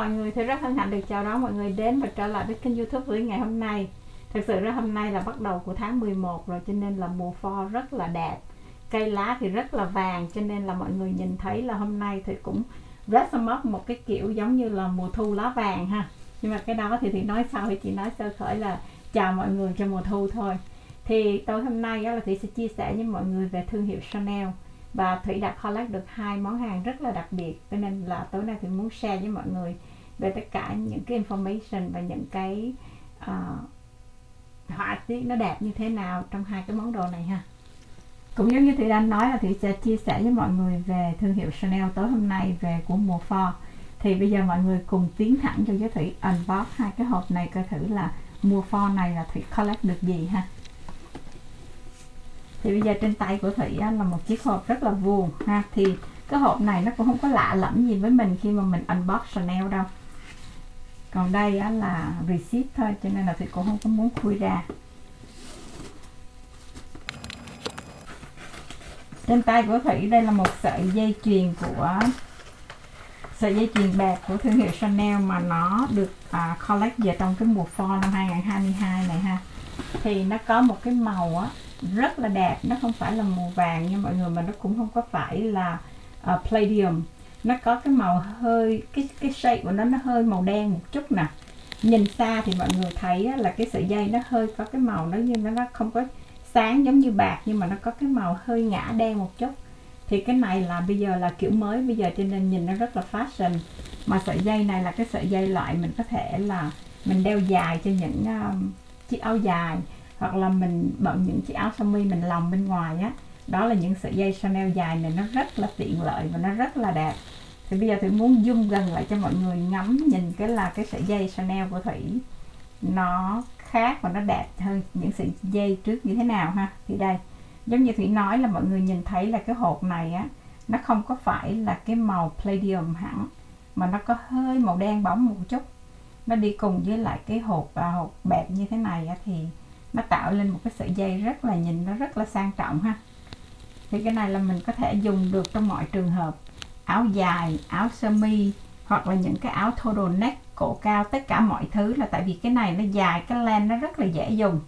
mọi người, thì rất hân hạnh được chào đón mọi người đến và trở lại với kênh youtube với ngày hôm nay. Thực sự ra hôm nay là bắt đầu của tháng 11 rồi cho nên là mùa pho rất là đẹp. Cây lá thì rất là vàng cho nên là mọi người nhìn thấy là hôm nay thì cũng rất là mất một cái kiểu giống như là mùa thu lá vàng ha. Nhưng mà cái đó thì thì nói sau thì chị nói sơ khởi là chào mọi người cho mùa thu thôi. Thì tối hôm nay đó là Thủy sẽ chia sẻ với mọi người về thương hiệu Chanel. Và Thủy đã collect được hai món hàng rất là đặc biệt cho nên là tối nay Thủy muốn share với mọi người về tất cả những cái information và những cái uh, họa tiết nó đẹp như thế nào trong hai cái món đồ này ha. Cũng giống như Thủy đang nói là Thủy sẽ chia sẻ với mọi người về thương hiệu Chanel tối hôm nay về của mùa pho. Thì bây giờ mọi người cùng tiến thẳng cho với Thủy unbox hai cái hộp này coi thử là mùa pho này là Thủy collect được gì ha. Thì bây giờ trên tay của Thủy á, là một chiếc hộp rất là vuông ha. Thì cái hộp này nó cũng không có lạ lẫm gì với mình khi mà mình unbox Chanel đâu còn đây á, là receipt thôi cho nên là thì cũng không có muốn khui ra. Trên tay của Thủy đây là một sợi dây chuyền của sợi dây chuyền bạc của thương hiệu Chanel mà nó được uh, collect về trong cái mùa fall năm 2022 này ha. Thì nó có một cái màu á rất là đẹp. Nó không phải là màu vàng nha mọi người mà nó cũng không có phải là uh, palladium nó có cái màu hơi cái cái shape của nó nó hơi màu đen một chút nè. Nhìn xa thì mọi người thấy là cái sợi dây nó hơi có cái màu nó như nó không có sáng giống như bạc nhưng mà nó có cái màu hơi ngã đen một chút. Thì cái này là bây giờ là kiểu mới bây giờ cho nên nhìn nó rất là fashion. Mà sợi dây này là cái sợi dây loại mình có thể là mình đeo dài cho những um, chiếc áo dài hoặc là mình bận những chiếc áo sơ mi mình lòng bên ngoài á đó là những sợi dây Chanel dài này nó rất là tiện lợi và nó rất là đẹp. Thì bây giờ thủy muốn zoom gần lại cho mọi người ngắm nhìn cái là cái sợi dây Chanel của thủy. Nó khác và nó đẹp hơn những sợi dây trước như thế nào ha? Thì đây giống như thủy nói là mọi người nhìn thấy là cái hộp này á nó không có phải là cái màu palladium hẳn mà nó có hơi màu đen bóng một chút. Nó đi cùng với lại cái hộp và hộp bẹp như thế này á, thì nó tạo lên một cái sợi dây rất là nhìn nó rất là sang trọng ha? Thì cái này là mình có thể dùng được trong mọi trường hợp. Áo dài áo sơ mi hoặc là những cái áo total neck cổ cao tất cả mọi thứ là tại vì cái này nó dài cái len nó rất là dễ dùng.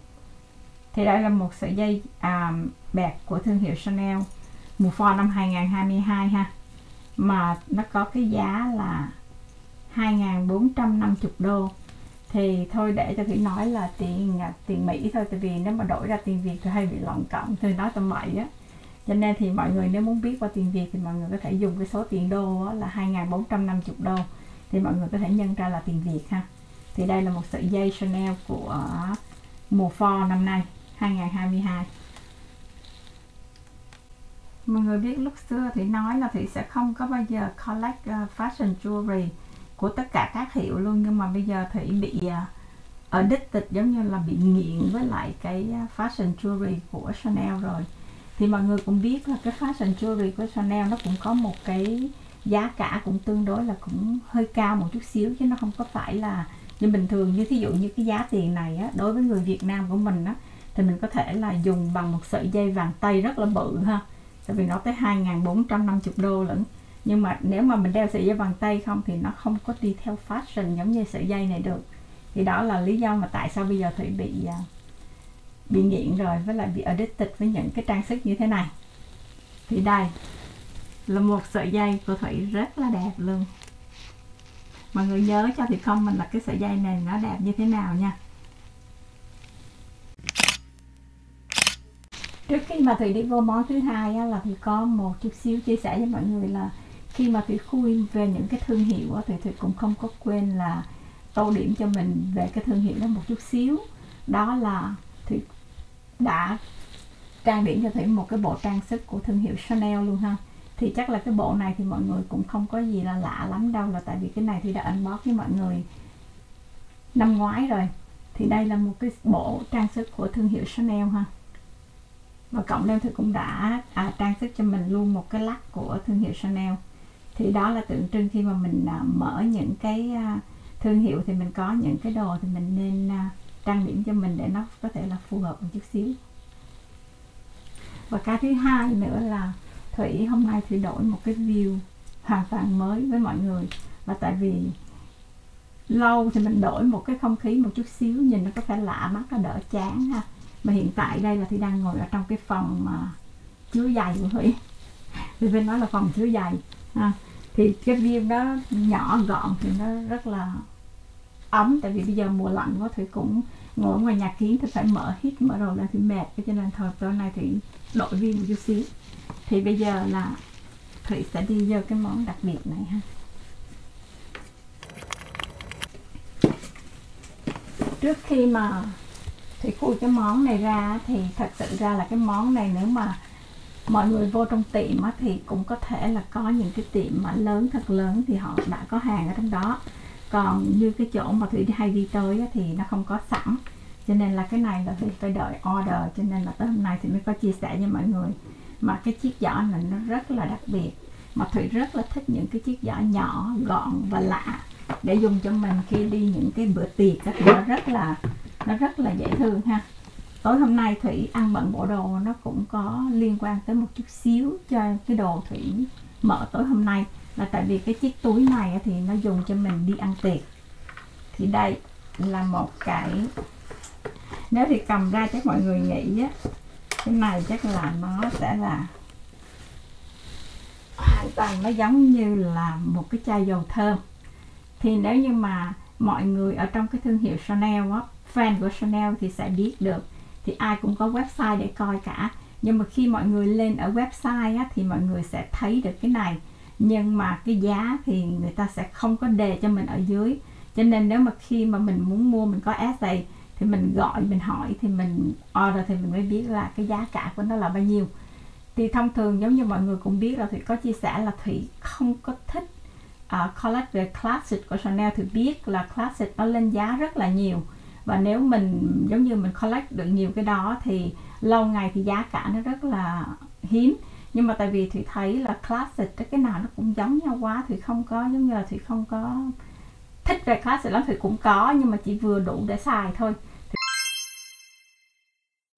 Thì đây là một sợi dây à, bẹt của thương hiệu Chanel mùa pho năm 2022 ha. Mà nó có cái giá là 2.450 đô. Thì thôi để cho thủy nói là tiền à, tiền mỹ thôi tại vì nếu mà đổi ra tiền việt thì hay bị lộn cộng thì nói tầm bậy á cho nên thì mọi người nếu muốn biết qua tiền việt thì mọi người có thể dùng cái số tiền đô là 2.450 đô. Thì mọi người có thể nhân ra là tiền việt ha. Thì đây là một sợi dây Chanel của mùa pho năm nay 2022 mọi người biết lúc xưa thì nói là thì sẽ không có bao giờ collect uh, fashion jewelry của tất cả các hiệu luôn. Nhưng mà bây giờ thủy bị ờ, uh, tịch giống như là bị nghiện với lại cái ờ, fashion jewelry của Chanel rồi thì mọi người cũng biết là cái fashion jewelry của Chanel nó cũng có một cái giá cả cũng tương đối là cũng hơi cao một chút xíu chứ nó không có phải là như bình thường như thí dụ như cái giá tiền này á, đối với người Việt Nam của mình á, thì mình có thể là dùng bằng một sợi dây vàng tây rất là bự ha. Tại vì nó tới 2.450 đô lẫn nhưng mà nếu mà mình đeo sợi dây vàng tây không thì nó không có đi theo fashion giống như sợi dây này được. Thì đó là lý do mà tại sao bây giờ thủy bị à, bị nghiện rồi với lại bị addicted với những cái trang sức như thế này. Thì đây là một sợi dây của thủy rất là đẹp luôn. Mọi người nhớ cho thì không mình là cái sợi dây này nó đẹp như thế nào nha. Trước khi mà thủy đi vô món thứ hai á, là thủy có một chút xíu chia sẻ với mọi người là khi mà thủy khui về những cái thương hiệu á, thì thủy cũng không có quên là tô điểm cho mình về cái thương hiệu đó một chút xíu. Đó là thì đã trang điểm cho thủy một cái bộ trang sức của thương hiệu Chanel luôn ha. Thì chắc là cái bộ này thì mọi người cũng không có gì là lạ lắm đâu là tại vì cái này thì đã unbox với mọi người năm ngoái rồi. Thì đây là một cái bộ trang sức của thương hiệu Chanel ha. Và cộng thêm thì cũng đã à, trang sức cho mình luôn một cái lắc của thương hiệu Chanel. Thì đó là tượng trưng khi mà mình à, mở những cái à, thương hiệu thì mình có những cái đồ thì mình nên à, trang điểm cho mình để nó có thể là phù hợp một chút xíu. Và cái thứ hai nữa là thủy hôm nay thủy đổi một cái view hoàn toàn mới với mọi người. Và tại vì lâu thì mình đổi một cái không khí một chút xíu, nhìn nó có thể lạ mắt, nó đỡ chán ha. Mà hiện tại đây là thủy đang ngồi ở trong cái phòng mà chứa giày của thủy. Thì bên đó là phòng chứa giày, ha. Thì cái view đó nhỏ gọn thì nó rất là ấm tại vì bây giờ mùa lạnh quá thủy cũng ngồi ngoài nhà kiến thì phải mở hít mở đầu ra thì mệt cho nên thời tối nay thì đổi viên một chút xíu. Thì bây giờ là thủy sẽ đi vô cái món đặc biệt này ha. Trước khi mà thủy khui cái món này ra thì thật sự ra là cái món này nếu mà mọi người vô trong tiệm á, thì cũng có thể là có những cái tiệm mà lớn thật lớn thì họ đã có hàng ở trong đó còn như cái chỗ mà thủy hay đi tới á, thì nó không có sẵn. Cho nên là cái này là thủy phải đợi order cho nên là tới hôm nay thì mới có chia sẻ với mọi người. Mà cái chiếc giỏ này nó rất là đặc biệt mà thủy rất là thích những cái chiếc giỏ nhỏ gọn và lạ để dùng cho mình khi đi những cái bữa tiệc á, thì nó rất là nó rất là dễ thương ha. Tối hôm nay thủy ăn bận bộ đồ nó cũng có liên quan tới một chút xíu cho cái đồ thủy mở tối hôm nay là tại vì cái chiếc túi này thì nó dùng cho mình đi ăn tiệc. Thì đây là một cái nếu thì cầm ra chắc mọi người nghĩ á cái này chắc là nó sẽ là hoàn toàn nó giống như là một cái chai dầu thơm. Thì nếu như mà mọi người ở trong cái thương hiệu Chanel á fan của Chanel thì sẽ biết được. Thì ai cũng có website để coi cả. Nhưng mà khi mọi người lên ở website á, thì mọi người sẽ thấy được cái này nhưng mà cái giá thì người ta sẽ không có đề cho mình ở dưới. Cho nên nếu mà khi mà mình muốn mua mình có essay thì mình gọi mình hỏi thì mình order thì mình mới biết là cái giá cả của nó là bao nhiêu. Thì thông thường giống như mọi người cũng biết là thủy có chia sẻ là thủy không có thích uh, collect về classic của Chanel. Thì biết là classic nó lên giá rất là nhiều. Và nếu mình giống như mình collect được nhiều cái đó thì lâu ngày thì giá cả nó rất là hiếm nhưng mà tại vì thủy thấy là classic cái nào nó cũng giống nhau quá thủy không có giống như là thủy không có thích về classic lắm thủy cũng có nhưng mà chỉ vừa đủ để xài thôi.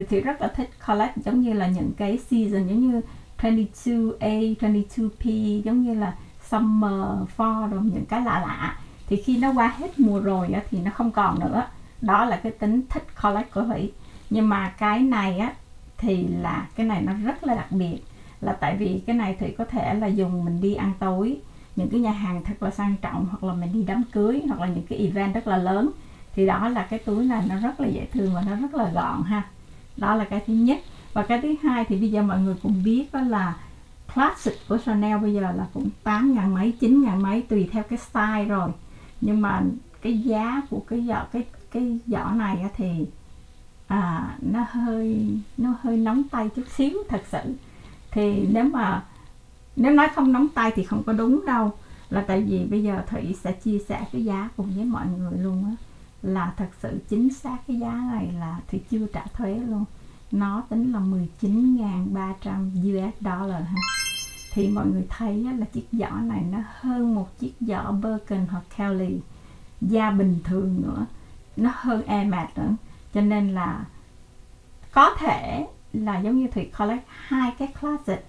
Thủy rất là thích collect giống như là những cái season giống như 22A, 22P giống như là summer, fall rồi những cái lạ lạ. Thì khi nó qua hết mùa rồi á, thì nó không còn nữa. Đó là cái tính thích collect của Thủy. Nhưng mà cái này á thì là cái này nó rất là đặc biệt là tại vì cái này thì có thể là dùng mình đi ăn tối. Những cái nhà hàng thật là sang trọng hoặc là mình đi đám cưới hoặc là những cái event rất là lớn. Thì đó là cái túi này nó rất là dễ thương và nó rất là gọn ha. Đó là cái thứ nhất. Và cái thứ hai thì bây giờ mọi người cũng biết đó là classic của Chanel bây giờ là cũng 8 ngàn mấy 9 ngàn mấy tùy theo cái style rồi. Nhưng mà cái giá của cái giỏ cái cái giỏ này thì à, nó hơi nó hơi nóng tay chút xíu thật sự thì nếu mà, nếu nói không nóng tay thì không có đúng đâu. Là tại vì bây giờ thủy sẽ chia sẻ cái giá cùng với mọi người luôn á. Là thật sự chính xác cái giá này là thủy chưa trả thuế luôn. Nó tính là 19.300 US dollar ha thì mọi người thấy là chiếc giỏ này nó hơn một chiếc giỏ Birkin hoặc Kelly. Da bình thường nữa. Nó hơn e Airmat nữa cho nên là có thể là giống như Thủy collect, hai cái closet.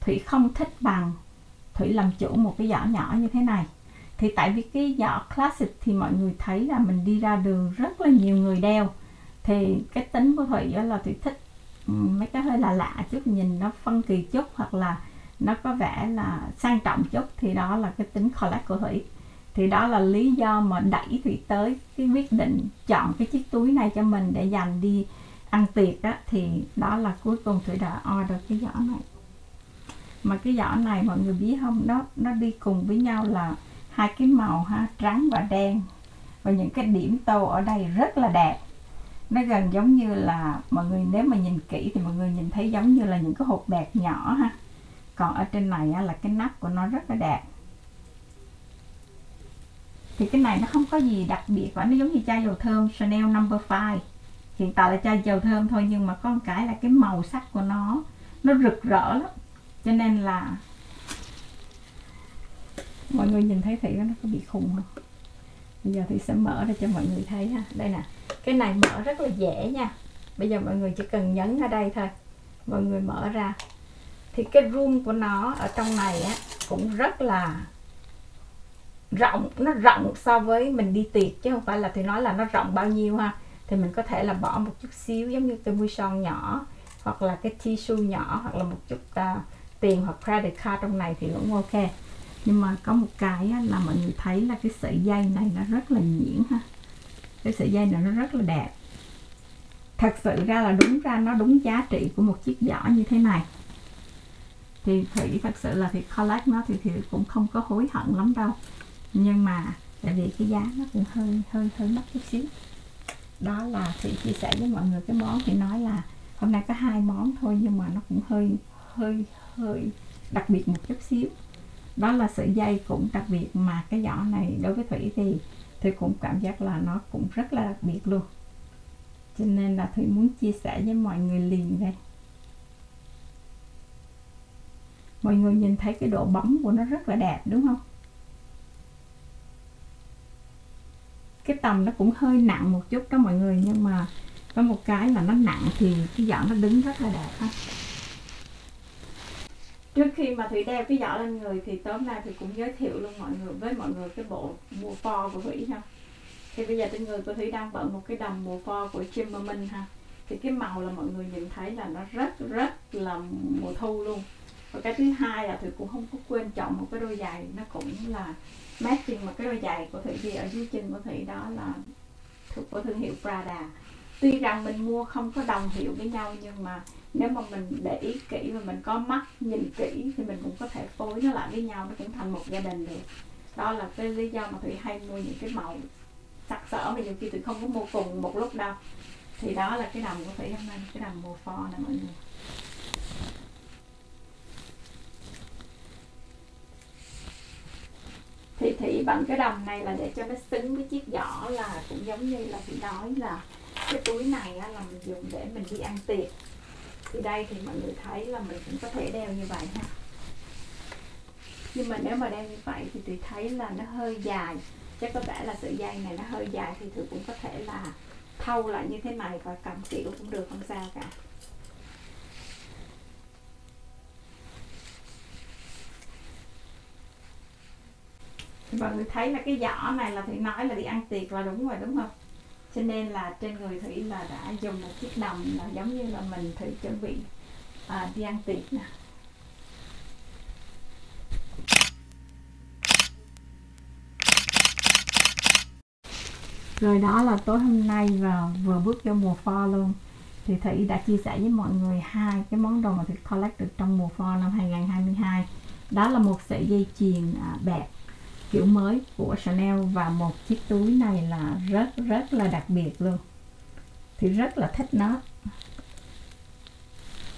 Thủy không thích bằng, Thủy làm chủ một cái giỏ nhỏ như thế này. Thì tại vì cái giỏ classic thì mọi người thấy là mình đi ra đường rất là nhiều người đeo. Thì cái tính của Thủy là Thủy thích mấy cái hơi là lạ chút, nhìn nó phân kỳ chút hoặc là nó có vẻ là sang trọng chút thì đó là cái tính collect của Thủy. Thì đó là lý do mà đẩy Thủy tới cái quyết định chọn cái chiếc túi này cho mình để dành đi ăn tiệc á thì đó là cuối cùng Thủy đã order cái giỏ này. Mà cái giỏ này mọi người biết không? Nó nó đi cùng với nhau là hai cái màu ha trắng và đen. Và những cái điểm tô ở đây rất là đẹp. Nó gần giống như là mọi người nếu mà nhìn kỹ thì mọi người nhìn thấy giống như là những cái hộp bẹt nhỏ ha. Còn ở trên này á, là cái nắp của nó rất là đẹp. Thì cái này nó không có gì đặc biệt và nó giống như chai dầu thơm Chanel number 5 hiện tại là chai dầu thơm thôi, nhưng mà có một cái là cái màu sắc của nó nó rực rỡ lắm. Cho nên là mọi người nhìn thấy thì nó có bị khùng không? Bây giờ thì sẽ mở ra cho mọi người thấy ha. Đây nè, cái này mở rất là dễ nha. Bây giờ mọi người chỉ cần nhấn ở đây thôi. Mọi người mở ra. Thì cái room của nó ở trong này á, cũng rất là rộng. Nó rộng so với mình đi tiệc, chứ không phải là thì nói là nó rộng bao nhiêu ha thì mình có thể là bỏ một chút xíu giống như cái mui son nhỏ hoặc là cái tissue nhỏ hoặc là một chút uh, tiền hoặc credit card trong này thì cũng ok. Nhưng mà có một cái á, là mọi người thấy là cái sợi dây này nó rất là nhuyễn ha. Cái sợi dây này nó rất là đẹp. Thật sự ra là đúng ra nó đúng giá trị của một chiếc giỏ như thế này. Thì thủy thật sự là thì collect nó thì thì cũng không có hối hận lắm đâu. Nhưng mà tại vì cái giá nó cũng hơi hơi hơi mắc chút xíu đó là thủy chia sẻ với mọi người cái món thì nói là hôm nay có hai món thôi nhưng mà nó cũng hơi hơi hơi đặc biệt một chút xíu. Đó là sợi dây cũng đặc biệt mà cái giỏ này đối với thủy thì thủy cũng cảm giác là nó cũng rất là đặc biệt luôn. Cho nên là thủy muốn chia sẻ với mọi người liền đây. Mọi người nhìn thấy cái độ bóng của nó rất là đẹp, đúng không? Cái tầm nó cũng hơi nặng một chút đó mọi người, nhưng mà có một cái là nó nặng thì cái giỏ nó đứng rất là đẹp ha trước khi mà thủy đeo cái giỏ lên người thì tối nay thì cũng giới thiệu luôn mọi người, với mọi người cái bộ mùa pho của thủy ha. Thì bây giờ trên người của thủy đang bận một cái đầm mùa pho của Chimmerman ha. Thì cái màu là mọi người nhìn thấy là nó rất rất là mùa thu luôn và cái thứ hai là thủy cũng không có quên chọn một cái đôi giày. Nó cũng là matching mà cái đôi giày của thủy thì ở dưới chân của thủy, đó là thuộc của thương hiệu Prada. Tuy rằng mình mua không có đồng hiệu với nhau, nhưng mà nếu mà mình để ý kỹ và mình có mắt nhìn kỹ thì mình cũng có thể phối nó lại với nhau, nó cũng thành một gia đình được. Đó là cái lý do mà thủy hay mua những cái màu sặc sỡ mà nhiều khi thủy không có mua cùng một lúc đâu. Thì đó là cái đầm của thủy hôm nay, cái đầm mùa pho nè, mọi người. Thì thị bằng cái đồng này là để cho nó xứng với chiếc giỏ là cũng giống như là chị nói là cái túi này á, là mình dùng để mình đi ăn tiệc. Thì đây thì mọi người thấy là mình cũng có thể đeo như vậy ha. Nhưng mà nếu mà đeo như vậy thì tôi thấy là nó hơi dài. Chắc có vẻ là sợi dây này nó hơi dài thì thử cũng có thể là thâu lại như thế này và cầm kiểu cũng được không sao cả. Mọi người thấy là cái giỏ này là thủy nói là đi ăn tiệc là đúng rồi đúng không? Cho nên là trên người thủy là đã dùng một chiếc đầm là giống như là mình thủy chuẩn bị à, đi ăn tiệc nè. Rồi đó là tối hôm nay và vừa bước vô mùa pho luôn. Thì Thủy đã chia sẻ với mọi người hai cái món đồ mà Thủy collect được trong mùa pho năm 2022 đó là một sợi dây chuyền à, bẹt kiểu mới của Chanel và một chiếc túi này là rất rất là đặc biệt luôn. Thì rất là thích nó.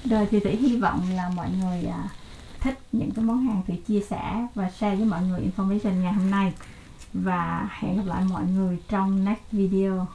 Rồi thì Thủy hy vọng là mọi người à, thích những cái món hàng thì chia sẻ và share với mọi người information ngày hôm nay. Và hẹn gặp lại mọi người trong next video.